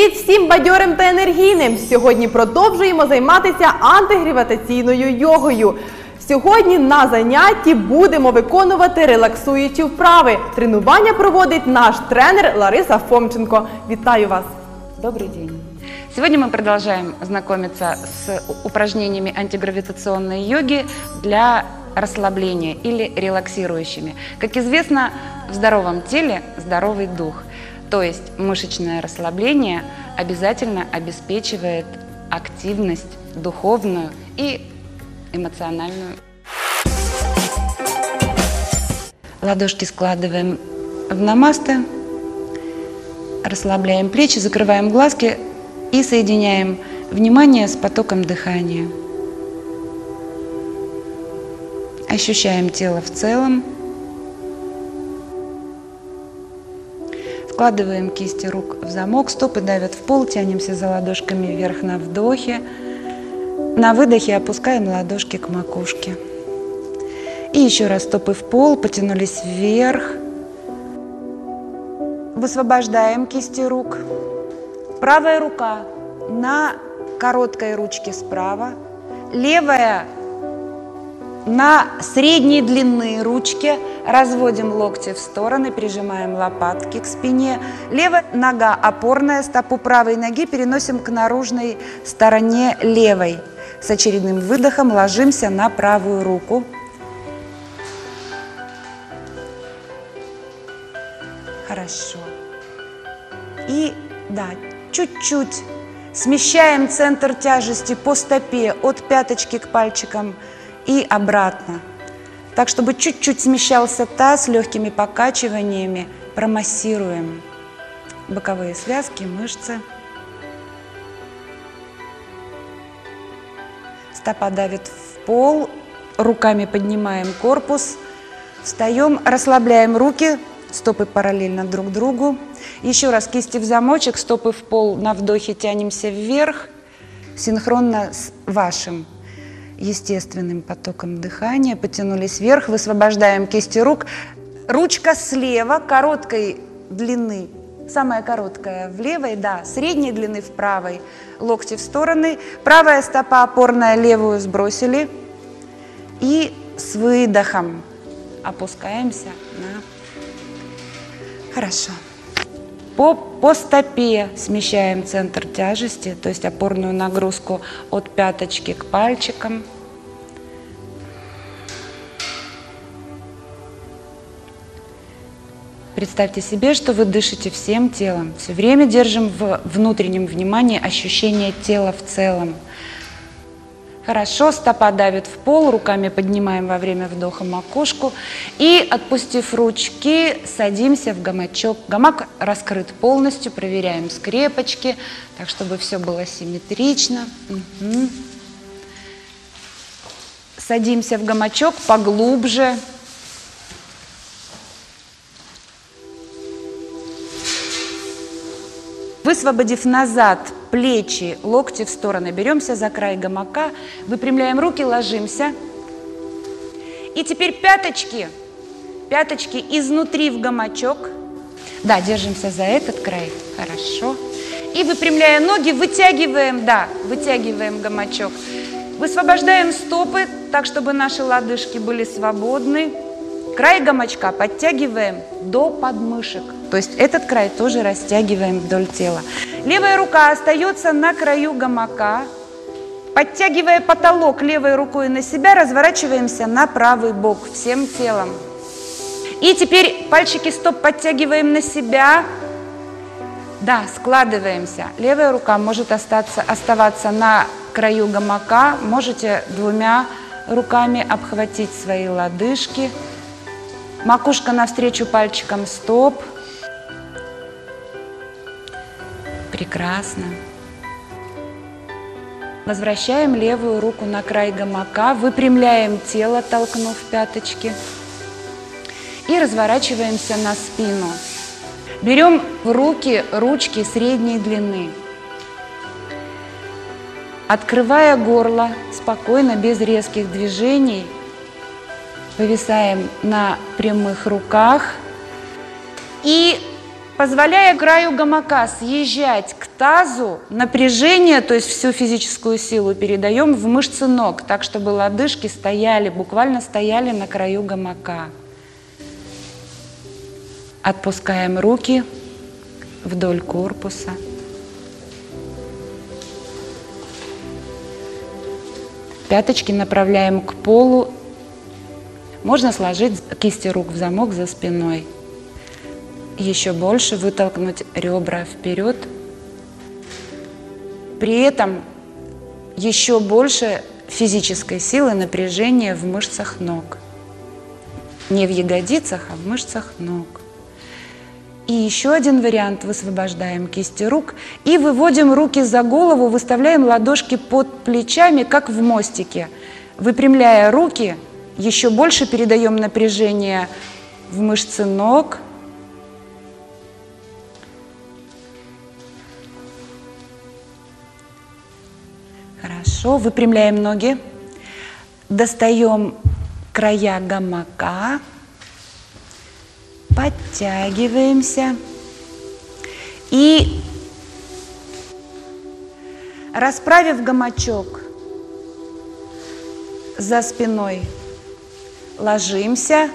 Привіт всім бадьорим та енергійним! Сьогодні продовжуємо займатися антигріватаційною йогою. Сьогодні на занятті будемо виконувати релаксуючі вправи. Тренування проводить наш тренер Лариса Фомченко. Вітаю вас! Добрый день. Сегодня мы продолжаем знакомиться с упражнениями антигравитационной йоги для расслабления или релаксирующими. Как известно, в здоровом теле здоровый дух. То есть мышечное расслабление обязательно обеспечивает активность духовную и эмоциональную. Ладошки складываем в намасте, расслабляем плечи, закрываем глазки и соединяем внимание с потоком дыхания. Ощущаем тело в целом. Складываем кисти рук в замок, стопы давят в пол, тянемся за ладошками вверх на вдохе. На выдохе опускаем ладошки к макушке. И еще раз стопы в пол, потянулись вверх. Высвобождаем кисти рук. Правая рука на короткой ручке справа, левая на средней длины ручки. Разводим локти в стороны, прижимаем лопатки к спине. Левая нога опорная, стопу правой ноги переносим к наружной стороне левой. С очередным выдохом ложимся на правую руку. Хорошо. И да, чуть-чуть смещаем центр тяжести по стопе от пяточки к пальчикам и обратно. Так, чтобы чуть-чуть смещался таз, легкими покачиваниями промассируем боковые связки, мышцы. Стопа давит в пол, руками поднимаем корпус, встаем, расслабляем руки, стопы параллельно друг другу. Еще раз кисти в замочек, стопы в пол, на вдохе тянемся вверх, синхронно с вашим естественным потоком дыхания. Потянулись вверх, высвобождаем кисти рук. Ручка слева, короткой длины, самая короткая в левой, да, средней длины в правой, локти в стороны. Правая стопа опорная, левую сбросили. И с выдохом опускаемся на Хорошо. По, по стопе смещаем центр тяжести, то есть опорную нагрузку от пяточки к пальчикам. Представьте себе, что вы дышите всем телом. Все время держим в внутреннем внимании ощущение тела в целом. Хорошо, стопа давит в пол, руками поднимаем во время вдоха макушку и, отпустив ручки, садимся в гамачок. Гамак раскрыт полностью, проверяем скрепочки, так чтобы все было симметрично. Угу. Садимся в гамачок поглубже. Высвободив назад плечи, локти в стороны, беремся за край гамака, выпрямляем руки, ложимся. И теперь пяточки, пяточки изнутри в гамачок. Да, держимся за этот край, хорошо. И выпрямляя ноги, вытягиваем, да, вытягиваем гамачок. Высвобождаем стопы, так, чтобы наши лодыжки были свободны. Край гамачка подтягиваем до подмышек. То есть этот край тоже растягиваем вдоль тела. Левая рука остается на краю гамака. Подтягивая потолок левой рукой на себя, разворачиваемся на правый бок всем телом. И теперь пальчики стоп подтягиваем на себя. Да, складываемся. Левая рука может остаться, оставаться на краю гамака. Можете двумя руками обхватить свои лодыжки. Макушка навстречу пальчикам стоп. Прекрасно. Возвращаем левую руку на край гамака, выпрямляем тело, толкнув пяточки. И разворачиваемся на спину. Берем в руки ручки средней длины. Открывая горло, спокойно, без резких движений, повисаем на прямых руках и позволяя краю гамака съезжать к тазу, напряжение, то есть всю физическую силу передаем в мышцы ног, так чтобы лодыжки стояли, буквально стояли на краю гамака. Отпускаем руки вдоль корпуса. Пяточки направляем к полу. Можно сложить кисти рук в замок за спиной. Еще больше вытолкнуть ребра вперед. При этом еще больше физической силы напряжения в мышцах ног. Не в ягодицах, а в мышцах ног. И еще один вариант. Высвобождаем кисти рук и выводим руки за голову, выставляем ладошки под плечами, как в мостике. Выпрямляя руки, еще больше передаем напряжение в мышцы ног. Хорошо, выпрямляем ноги. Достаем края гамака. Подтягиваемся. И расправив гамачок за спиной, ложимся,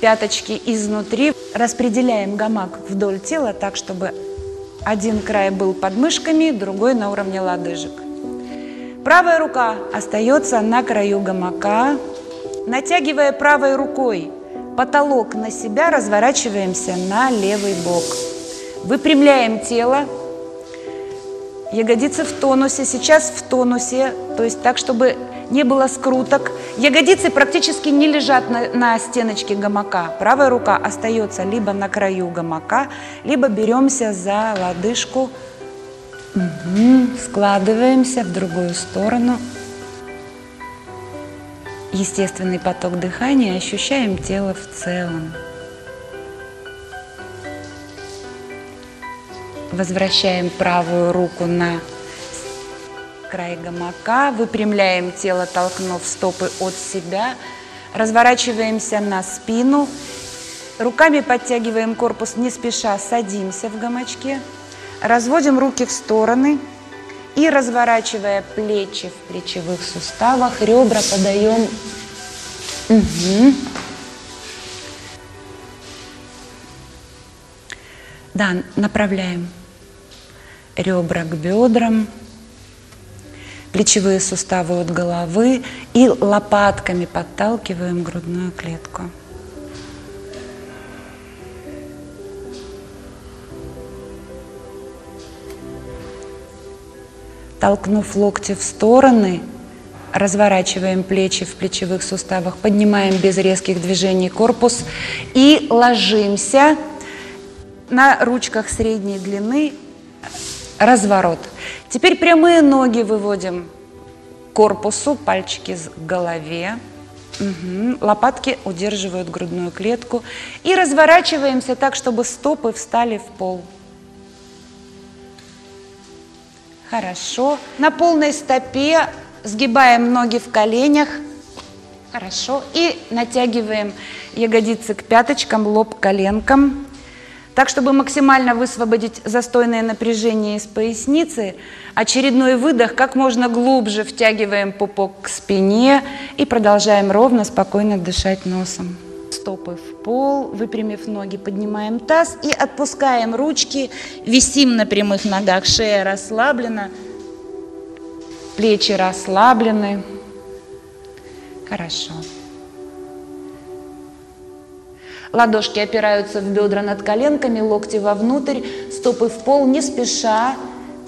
пяточки изнутри, распределяем гамак вдоль тела так, чтобы один край был под мышками, другой на уровне лодыжек. Правая рука остается на краю гамака. Натягивая правой рукой потолок на себя, разворачиваемся на левый бок. Выпрямляем тело. Ягодицы в тонусе, сейчас в тонусе, то есть так, чтобы не было скруток. Ягодицы практически не лежат на, на стеночке гамака. Правая рука остается либо на краю гамака, либо беремся за лодыжку, угу. складываемся в другую сторону. Естественный поток дыхания, ощущаем тело в целом. Возвращаем правую руку на край гамака, выпрямляем тело, толкнув стопы от себя, разворачиваемся на спину, руками подтягиваем корпус, не спеша садимся в гамачке, разводим руки в стороны и разворачивая плечи в плечевых суставах, ребра подаем. Угу. Да, направляем ребра к бедрам плечевые суставы от головы и лопатками подталкиваем грудную клетку. Толкнув локти в стороны, разворачиваем плечи в плечевых суставах, поднимаем без резких движений корпус и ложимся на ручках средней длины разворот. Теперь прямые ноги выводим к корпусу, пальчики к голове. Угу. Лопатки удерживают грудную клетку. И разворачиваемся так, чтобы стопы встали в пол. Хорошо. На полной стопе сгибаем ноги в коленях. Хорошо. И натягиваем ягодицы к пяточкам, лоб к коленкам. Так, чтобы максимально высвободить застойное напряжение из поясницы, очередной выдох как можно глубже втягиваем пупок к спине и продолжаем ровно, спокойно дышать носом. Стопы в пол, выпрямив ноги, поднимаем таз и отпускаем ручки, висим на прямых ногах, шея расслаблена, плечи расслаблены. Хорошо. Ладошки опираются в бедра над коленками, локти вовнутрь, стопы в пол, не спеша,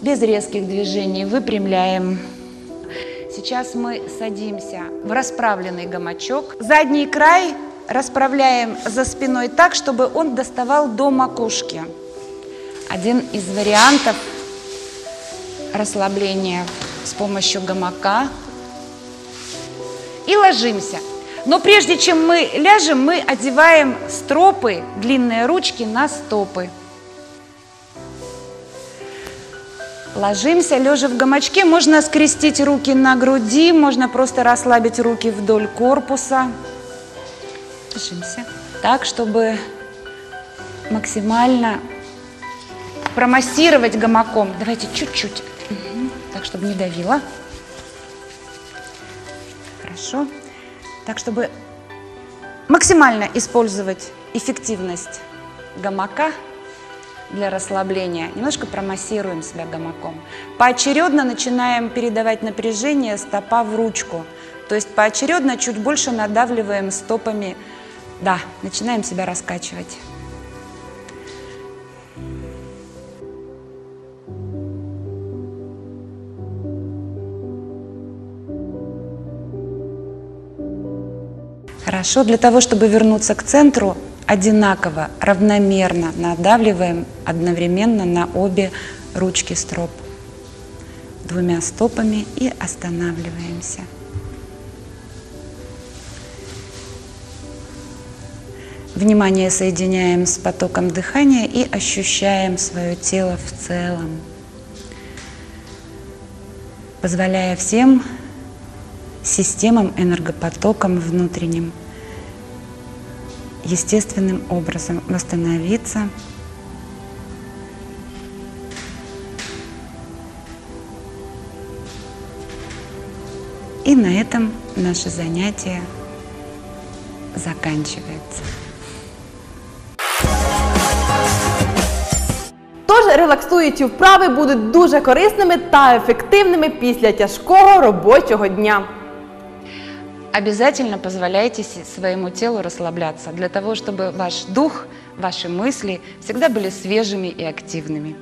без резких движений. Выпрямляем. Сейчас мы садимся в расправленный гамачок. Задний край расправляем за спиной так, чтобы он доставал до макушки. Один из вариантов расслабления с помощью гамака. И ложимся. Но прежде чем мы ляжем, мы одеваем стропы, длинные ручки на стопы. Ложимся, лежа в гамачке. Можно скрестить руки на груди, можно просто расслабить руки вдоль корпуса. Ложимся так, чтобы максимально промассировать гамаком. Давайте чуть-чуть, Мгм. так, чтобы не давило. Хорошо. Так, чтобы максимально использовать эффективность гамака для расслабления, немножко промассируем себя гамаком. Поочередно начинаем передавать напряжение стопа в ручку. То есть поочередно чуть больше надавливаем стопами. Да, начинаем себя раскачивать. Хорошо. Для того, чтобы вернуться к центру, одинаково, равномерно надавливаем одновременно на обе ручки строп двумя стопами и останавливаемся. Внимание соединяем с потоком дыхания и ощущаем свое тело в целом, позволяя всем системам, энергопотокам внутренним естественным образом восстановиться. И на этом наше занятие заканчивается. Тож релаксуючі вправи будуть дуже корисними та ефективними після тяжкого робочого дня. Обязательно позволяйте своему телу расслабляться для того, чтобы ваш дух, ваши мысли всегда были свежими и активными.